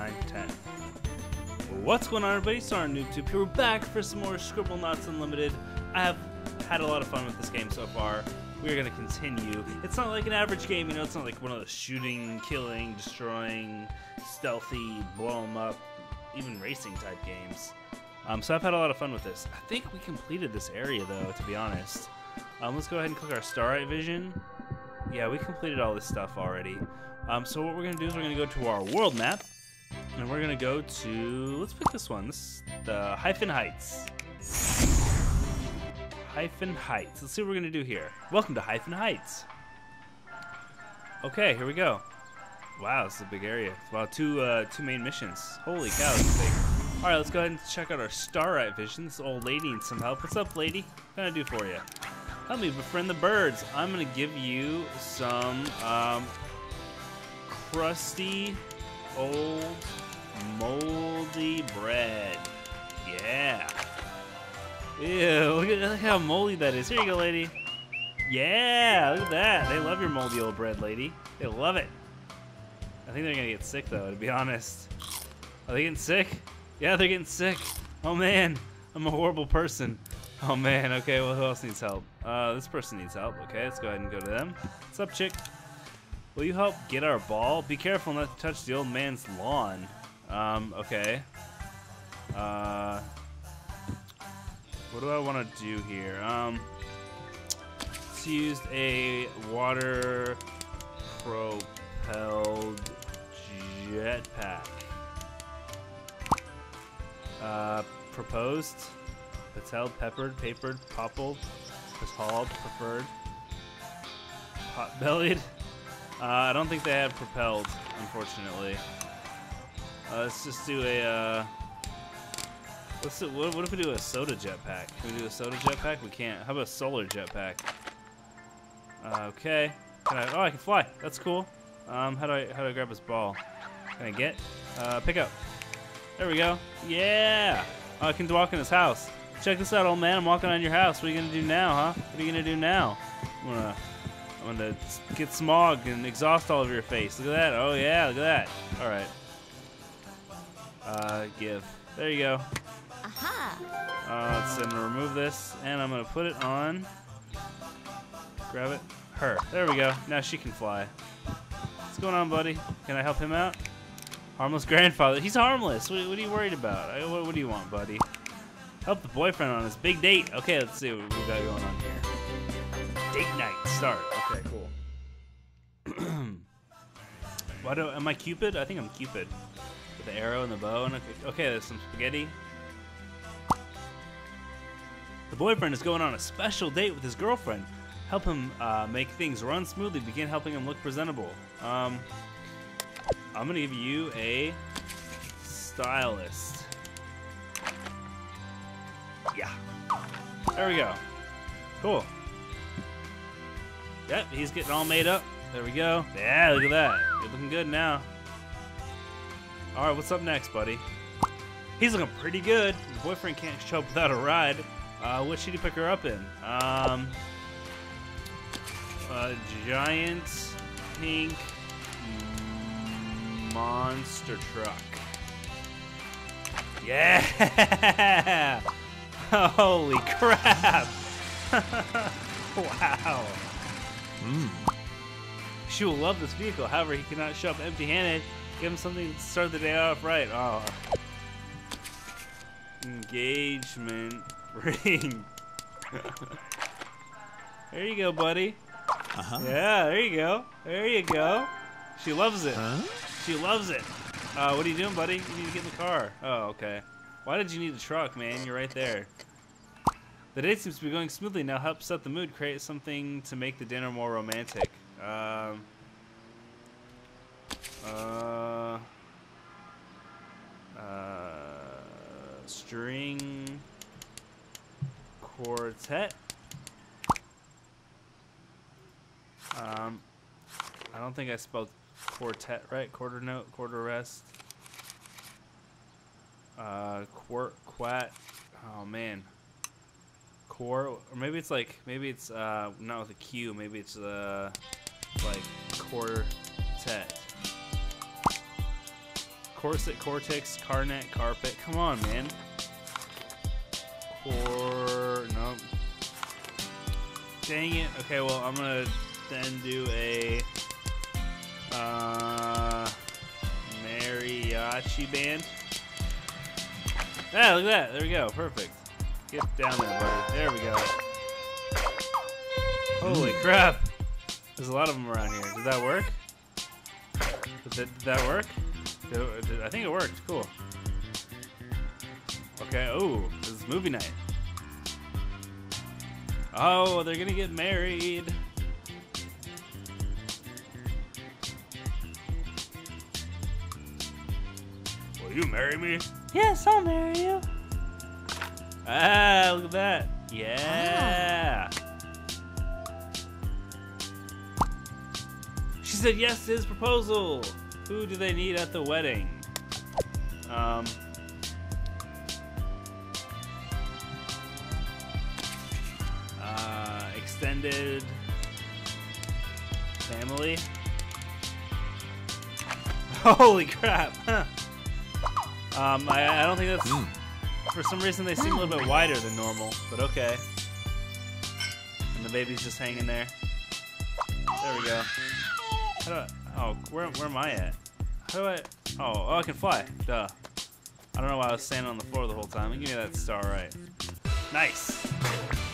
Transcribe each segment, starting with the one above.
9, 10. What's going on, everybody? Star on YouTube here. We're back for some more Scribble Scribblenauts Unlimited. I have had a lot of fun with this game so far. We're going to continue. It's not like an average game, you know, it's not like one of those shooting, killing, destroying, stealthy, blow blow 'em up, even racing type games. Um, so I've had a lot of fun with this. I think we completed this area, though, to be honest. Um, let's go ahead and click our Starite Vision. Yeah, we completed all this stuff already. Um, so what we're going to do is we're going to go to our world map, and we're to go to, let's pick this one, this the Hyphen Heights. Hyphen Heights. Let's see what we're to do here. Welcome to Hyphen Heights. Okay, here we go. Wow, this is a big area. Wow, two, uh, two main missions. Holy cow, this is big. Alright, let's go ahead and check out our Starite Vision. This old lady needs some help. What's up, lady? What can I do for you? Help me befriend the birds. I'm gonna give you some um, crusty, old, moldy bread. Yeah. Ew, look at, look how moldy that is. Here you go, lady. Yeah, look at that. They love your moldy old bread, lady. They love it. I think they're gonna get sick, though, to be honest. Are they getting sick? Yeah, they're getting sick. Oh, man. I'm a horrible person. Oh, man. Okay, well, who else needs help? Uh, this person needs help. Okay, let's go ahead and go to them. What's up, chick? Will you help get our ball? Be careful not to touch the old man's lawn. Um, okay. Uh, what do I want to do here? Um, let's use a water propelled jetpack. Uh, proposed, patelled, peppered, papered, poppled, hauled, preferred, pot-bellied. Uh, I don't think they have propelled, unfortunately. Uh, let's just do a. Uh, let's do, what, what if we do a soda jetpack? Can we do a soda jetpack? We can't. How about a solar jetpack? Uh, okay. Can I? Oh, I can fly. That's cool. Um, how do I how do I grab this ball? Can I get? Uh, pick up. There we go. Yeah. Oh, I can walk in this house. Check this out, old man. I'm walking on your house. What are you gonna do now, huh? What are you gonna do now? I'm gonna, get smog and exhaust all over your face. Look at that. Oh yeah, look at that. All right. Uh, give. There you go. Aha! Uh, let's, I'm gonna remove this, and I'm gonna put it on. Grab it. Her. There we go. Now she can fly. What's going on, buddy? Can I help him out? Harmless grandfather. He's harmless. What, what are you worried about? I, what, what do you want, buddy? Help the boyfriend on his big date. Okay, let's see what we got going on here. Date night. Start. Okay, cool. Why do am I Cupid? I think I'm Cupid. With the arrow and the bow and a, okay, there's some spaghetti. The boyfriend is going on a special date with his girlfriend. Help him uh, make things run smoothly. Begin helping him look presentable. Um, I'm gonna give you a stylist. Yeah. There we go. Cool. Yep, he's getting all made up. There we go. Yeah, look at that. You're looking good now. All right, what's up next, buddy? He's looking pretty good. His boyfriend can't show up without a ride. Uh, what should he pick her up in? Um, a giant pink monster truck. Yeah! Holy crap! wow. Hmm. She will love this vehicle. However, he cannot show up empty-handed. Give him something to start the day off right. Oh. Engagement ring. there you go, buddy. Uh-huh. Yeah, there you go. There you go. She loves it. Huh? She loves it. Uh, what are you doing, buddy? You need to get in the car. Oh, okay. Why did you need a truck, man? You're right there. The date seems to be going smoothly. Now help set the mood. Create something to make the dinner more romantic. Um. Uh. Uh. String quartet. Um. I don't think I spelled quartet right. Quarter note, quarter rest. Uh, quart, quat. Oh man. Core, or maybe it's like maybe it's uh not with a Q. Maybe it's uh like quartet. corset, cortex, carnet, carpet. Come on, man. Cor. No. Dang it. Okay, well, I'm gonna then do a. Uh. Mariachi band. Ah, look at that. There we go. Perfect. Get down there, buddy. There we go. Holy crap. There's a lot of them around here. Did that work? Did that, did that work? Did- did- I think it worked. Cool. Okay. Oh, this is movie night. Oh, they're gonna get married. Will you marry me? Yes, I'll marry you. Ah, look at that. Yeah. She said yes to his proposal. Who do they need at the wedding? Um. Uh, extended family. Holy crap! Huh. Um, I, I don't think that's. Mm. For some reason, they seem a little bit wider than normal, but okay. And the baby's just hanging there. There we go. I, oh, where, where am I at? How do I? Oh, oh, I can fly. Duh. I don't know why I was standing on the floor the whole time. Give me that star right. Nice.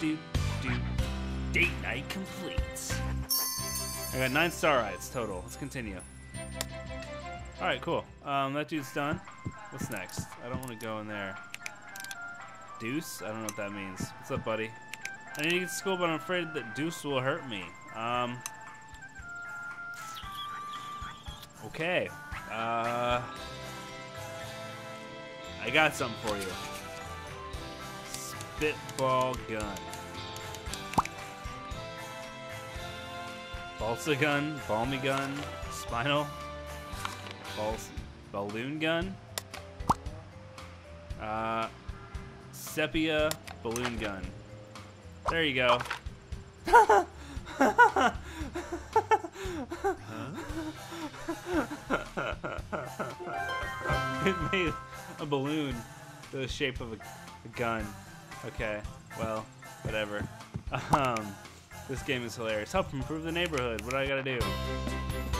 Do do. Date night complete. I got nine Starites total. Let's continue. All right, cool. Um, that dude's done. What's next? I don't want to go in there. Deuce? I don't know what that means. What's up, buddy? I need to get to school, but I'm afraid that Deuce will hurt me. Um. Okay. Uh. I got something for you. Spitball gun. Balsa gun, balmy gun, spinal, balls, balloon gun, uh, sepia balloon gun. There you go. it made a balloon the shape of a, a gun. Okay, well, whatever. Um, this game is hilarious. Help improve the neighborhood. What do I gotta do?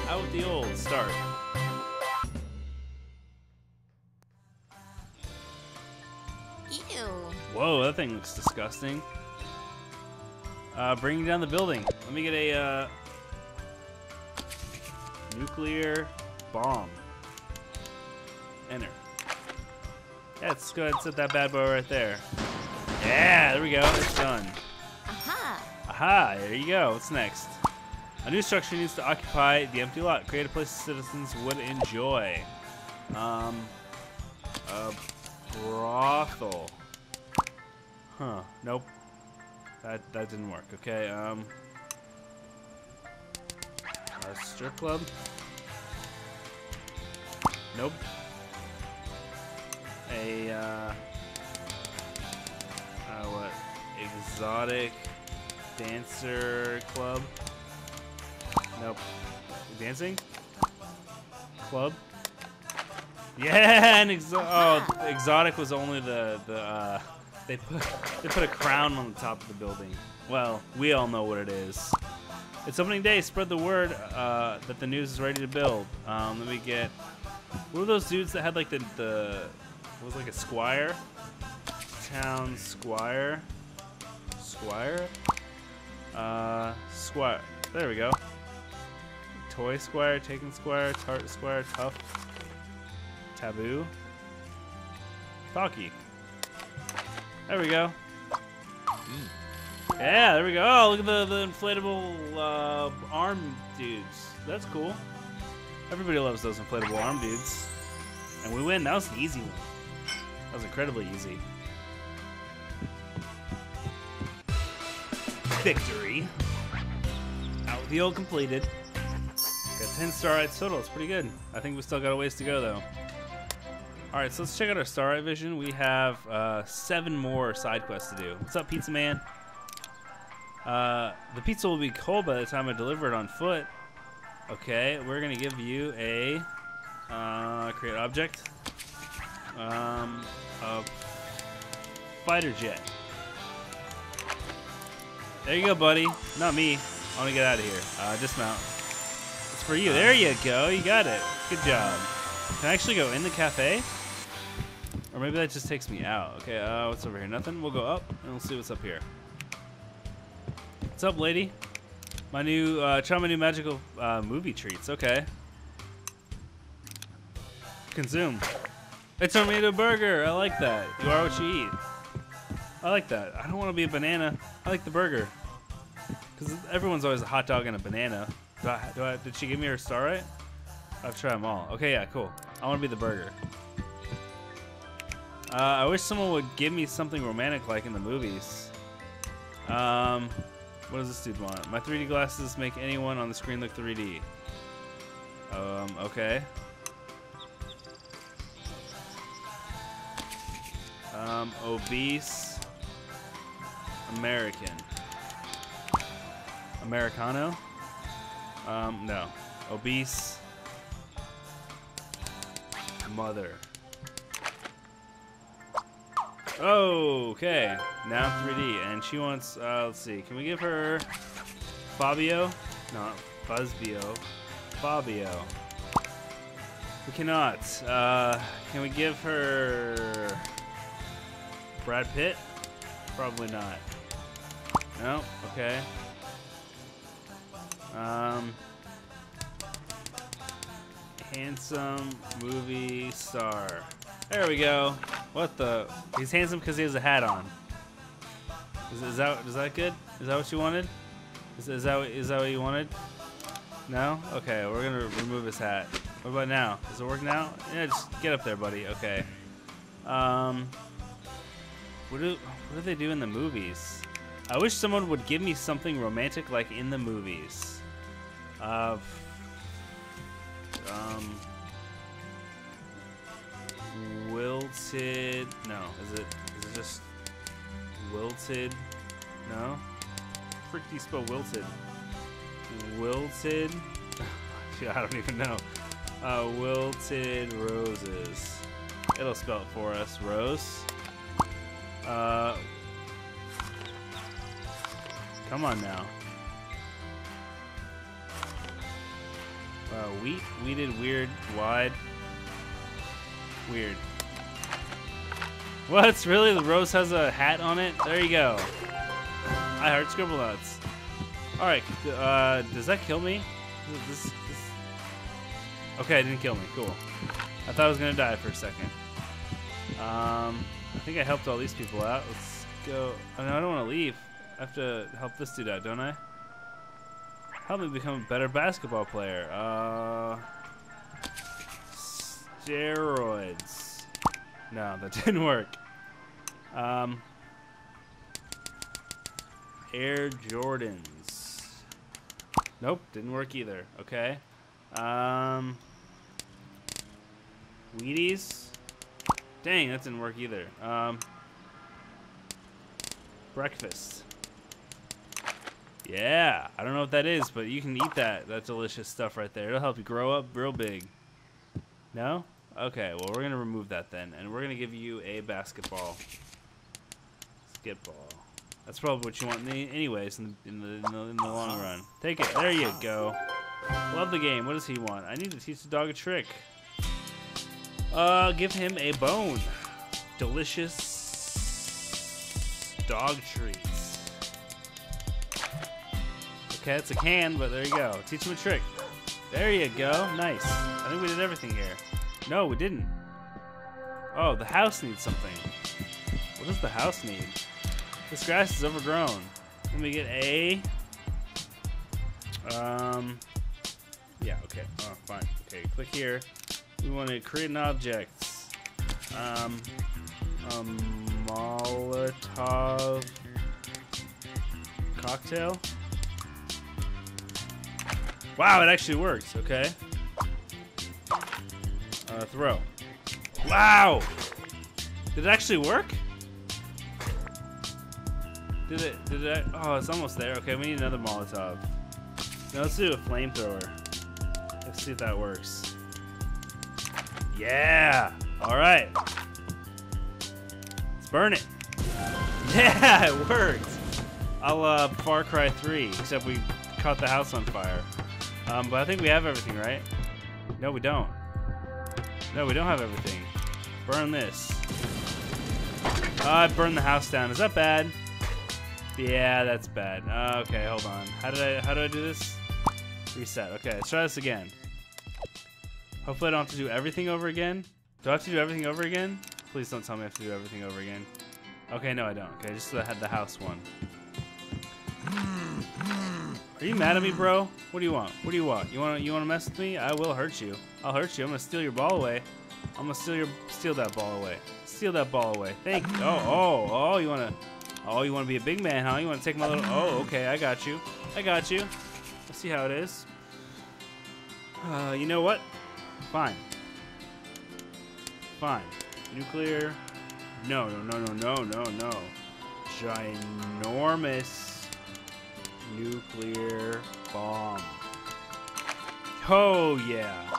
Out with the old. Start. Whoa, that thing looks disgusting. Uh, bringing down the building. Let me get a uh, nuclear bomb. Enter. Yeah, let's go ahead and set that bad boy right there. Yeah, there we go. It's done. Aha. Aha, there you go. What's next? A new structure needs to occupy the empty lot. Create a place citizens would enjoy. Um, a brothel. Huh. Nope. That that didn't work. Okay. Um, a strip club. Nope. A uh, uh, what? Exotic dancer club. Nope. Dancing? Club? Yeah, and exo- oh, exotic was only the the uh, they put they put a crown on the top of the building. Well, we all know what it is. It's opening day. Spread the word uh, that the news is ready to build. Um, let me get. What were those dudes that had like the the what was like a squire? Town squire. Squire. Uh, squire. There we go. Toy Squire, Taken Squire, Tart Squire, Tough, Taboo, Talkie. There we go. Yeah, there we go. Oh, look at the, the inflatable uh, arm dudes. That's cool. Everybody loves those inflatable arm dudes. And we win. That was an easy one. That was incredibly easy. Victory. Out with the old completed. Got 10 Starites total. It's pretty good. I think we still got a ways to go, though. All right, so let's check out our Starite vision. We have uh, seven more side quests to do. What's up, Pizza Man? Uh, the pizza will be cold by the time I deliver it on foot. Okay, we're gonna give you a Uh, create object. Um, a fighter jet. There you go, buddy. Not me. I want to get out of here. Uh, dismount. It's for you. There you go. You got it. Good job. Can I actually go in the cafe? Or maybe that just takes me out. Okay, uh, what's over here? Nothing? We'll go up and we'll see what's up here. What's up, lady? My new, uh, try my new magical uh, movie treats. Okay. Consume. It's a burger. I like that. You are what you eat. I like that. I don't want to be a banana. I like the burger. Because everyone's always a hot dog and a banana. Do I, do I, did she give me her Starite? I've tried them all. Okay, yeah, cool. I want to be the burger. Uh, I wish someone would give me something romantic like in the movies. Um, what does this dude want? My 3D glasses make anyone on the screen look 3D. Um, okay. Um, obese American. Americano? Um, no. Obese mother. Okay, now 3D, and she wants. Uh, let's see. Can we give her Fabio? Not Fuzbio. Fabio. We cannot. Uh, can we give her Brad Pitt? Probably not. No. Okay. Um. Handsome movie star. There we go. What the? He's handsome because he has a hat on. Is, is that is that good? Is that what you wanted? Is, is that that what you wanted? No? Okay, we're gonna remove his hat. What about now? Does it work now? Yeah, just get up there, buddy. Okay. Um. What do what do they do in the movies? I wish someone would give me something romantic like in the movies. Uh. Um. Wilted. No, is it? Is it just wilted? No. Frick, do you spell wilted? Wilted. I don't even know. Uh, wilted roses. It'll spell it for us. Rose. Uh. Come on now. Uh, wheat, weeded, weird, wide. Weird. What? Really? The rose has a hat on it? There you go. I heart Scribblenauts. Alright, uh, does that kill me? This, this... Okay, it didn't kill me. Cool. I thought I was gonna die for a second. Um, I think I helped all these people out. Let's go. Oh, no, I don't want to leave. I have to help this dude out, don't I? Help me become a better basketball player. Uh, steroids. No, that didn't work. Um, Air Jordans. Nope, didn't work either. Okay. Um, Wheaties. Dang, that didn't work either. Um, breakfast. Yeah, I don't know what that is, but you can eat that. That delicious stuff right there. It'll help you grow up real big. No? Okay, well, we're going to remove that then, and we're going to give you a basketball. Skitball. That's probably what you want any- anyways in the, in, the, in, the, in the long run. Take it. There you go. Love the game. What does he want? I need to teach the dog a trick. Uh, give him a bone. Delicious dog treats. Okay, it's a can, but there you go. Teach him a trick. There you go. Nice. I think we did everything here. No, we didn't. Oh, the house needs something. What does the house need? This grass is overgrown. Let me get a. Um. Yeah. Okay. Oh, fine. Okay. Click here. We want to create an object. Um. A Molotov cocktail. Wow, it actually works. Okay. Uh, throw. Wow! Did it actually work? Did it? Did it? Oh, it's almost there. Okay, we need another Molotov. Now let's do a flamethrower. Let's see if that works. Yeah. All right. Let's burn it. Yeah, it worked. I'll uh, Far Cry 3, except we caught the house on fire. Um, but I think we have everything, right? No, we don't. No, we don't have everything. Burn this. I burned the house down. Is that bad? Yeah, that's bad. Uh, okay, hold on. How did I? How do I do this? Reset. Okay, let's try this again. Hopefully, I don't have to do everything over again. Do I have to do everything over again? Please don't tell me I have to do everything over again. Okay, no, I don't. Okay, just had the house one. Are you mad at me, bro? What do you want? What do you want? You want you want to mess with me? I will hurt you. I'll hurt you. I'm gonna steal your ball away. I'm gonna steal your steal that ball away. Steal that ball away. Thank you. Oh oh oh. You wanna oh you wanna be a big man, huh? You wanna take my little oh okay. I got you. I got you. Let's see how it is. Uh, you know what? Fine. Fine. Nuclear. No no no no no no no. Ginormous nuclear bomb. Oh yeah.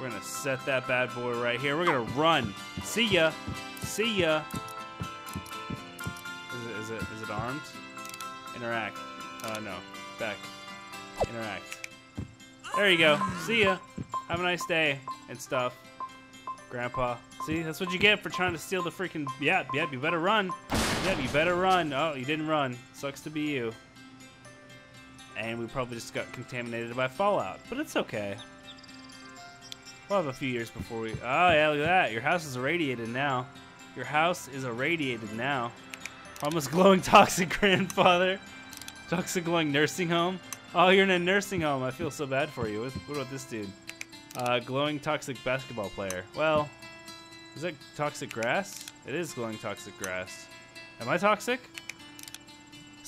We're gonna set that bad boy right here. We're gonna run. See ya. See ya. Is it is it is it armed? Interact. Uh no. Back. Interact. There you go. See ya. Have a nice day and stuff. Grandpa. See, that's what you get for trying to steal the freaking. Yeah, yeah, you better run. Yeah, you better run. Oh, you didn't run. Sucks to be you. And we probably just got contaminated by fallout, but it's okay. We'll have a few years before we. Oh yeah, look at that. Your house is irradiated now. Your house is irradiated now. Almost glowing toxic grandfather. Toxic glowing nursing home. Oh, you're in a nursing home. I feel so bad for you. What, about this dude? Uh, glowing toxic basketball player. Well, is that toxic grass? It is glowing toxic grass. Am I toxic?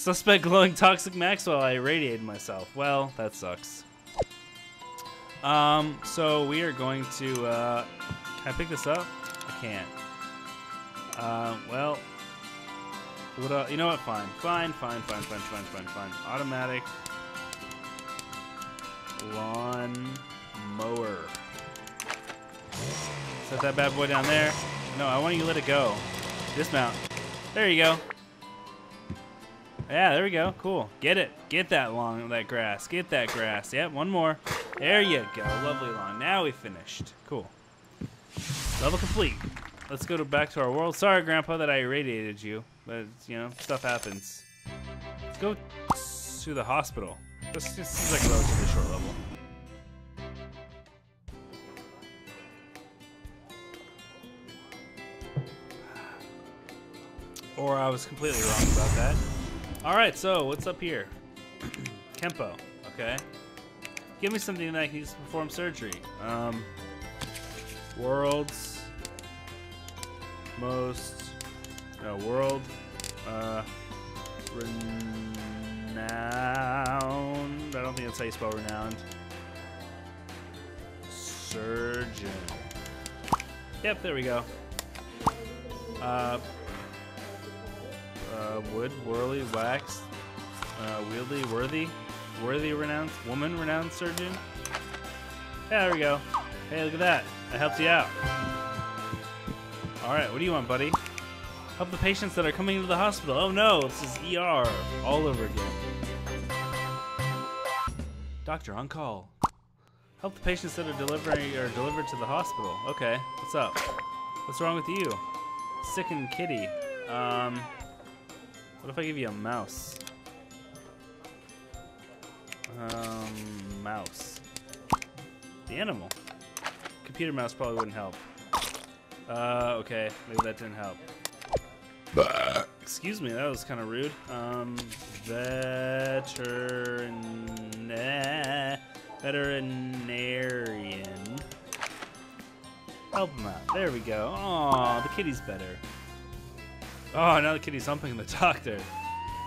Suspect glowing toxic Maxwell. I irradiated myself. Well, that sucks. Um, so we are going to, uh, can I pick this up? I can't. Uh, well, what, uh, you know what? Fine. Fine, fine, fine, fine, fine, fine, fine. Automatic lawn mower. Set that bad boy down there. No, I want you to let it go. Dismount. There you go. Yeah, there we go. Cool. Get it. Get that long, that grass. Get that grass. Yep, one more. There you go. Lovely lawn. Now we finished. Cool. Level complete. Let's go to back to our world. Sorry, Grandpa, that I irradiated you, but you know, stuff happens. Let's go to the hospital. This, this seems like a relatively short level. Or I was completely wrong about that. All right, so what's up here? Kempo. Okay. Give me something that I can perform surgery. Um, world's most no world uh, renowned. I don't think that's how you spell renowned. Surgeon. Yep, there we go. Uh, wood, whirly, wax, uh, wieldy, worthy, worthy, renowned, woman, renowned surgeon. Yeah, there we go. Hey, look at that. That helps you out. All right, what do you want, buddy? Help the patients that are coming into the hospital. Oh no, this is ER all over again. Doctor on call. Help the patients that are delivering or delivered to the hospital. Okay, what's up? What's wrong with you? Sickened kitty. Um, what if I give you a mouse? Um, mouse. The animal. Computer mouse probably wouldn't help. Uh, okay, maybe that didn't help. Excuse me, that was kind of rude. Um, veterin veterinarian. Help him out. There we go. Oh, the kitty's better. Oh, another the kitty's humping the doctor.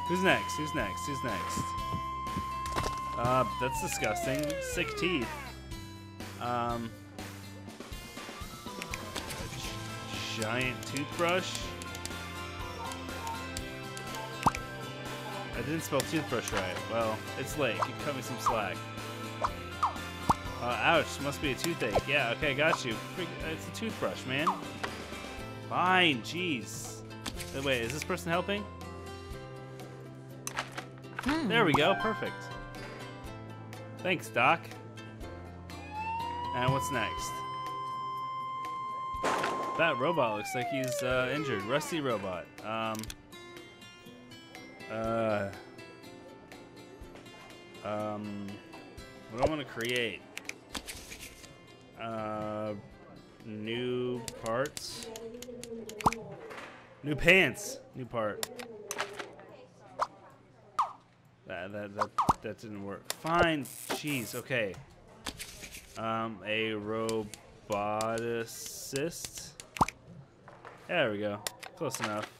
Who's next? Who's next? Who's next? Uh, that's disgusting. Sick teeth. Um, giant toothbrush. I didn't spell toothbrush right. Well, it's late. Cut me some slack. Uh, ouch, must be a toothache. Yeah, okay, got you. It's a toothbrush, man. Fine, jeez. Uh, Wait, is this person helping? Hmm. There we go, perfect. Thanks, Doc. And what's next? That robot looks like he's uh, injured. Rusty robot. Um. Uh. Um. What do I want to create? Uh. New parts. New pants. New part. That that that that didn't work. Fine. Jeez. Okay. Um, a roboticist. There we go. Close enough.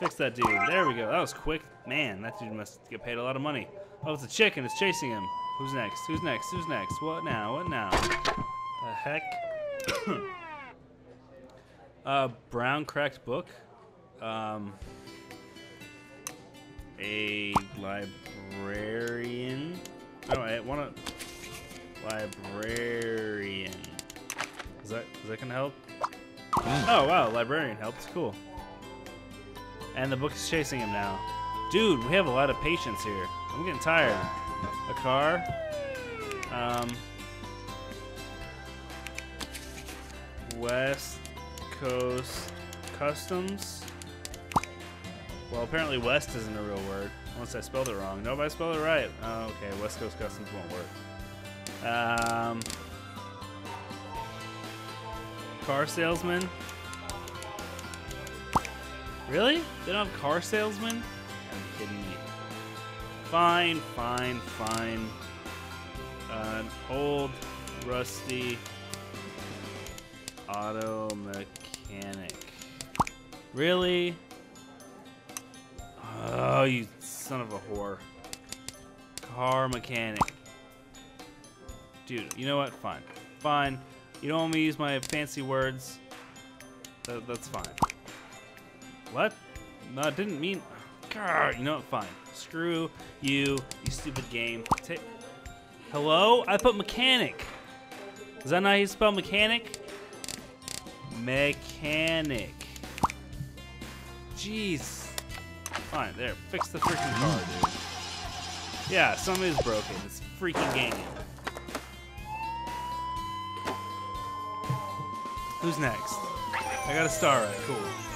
Fix that dude. There we go. That was quick. Man, that dude must get paid a lot of money. Oh, it's a chicken. It's chasing him. Who's next? Who's next? Who's next? What now? What now? The heck? uh, brown cracked book. Um, a librarian. Oh, I want a Librarian. Is that is that gonna help? Oh wow, librarian helps. Cool. And the book is chasing him now. Dude, we have a lot of patience here. I'm getting tired. A car. Um. West Coast Customs. Well, apparently West isn't a real word. Unless I spelled it wrong. No, I spelled it right. Oh, okay, West Coast Customs won't work. Um, car salesman. Really? They don't have car salesman? You kidding? Fine, fine, fine. Uh, an old, rusty auto mechanic. Really? Oh, you son of a whore. Car mechanic. Dude, you know what? Fine. Fine. You don't want me to use my fancy words. That, that's fine. What? No, I didn't mean. Grr, you know what? Fine. Screw you, you stupid game. Ta Hello? I put mechanic. Is that not how you spell mechanic? Mechanic. Jeez. Fine, there. Fix the freaking car, dude. Yeah, something is broken. It's freaking game. Who's next? I got a Starite. Cool.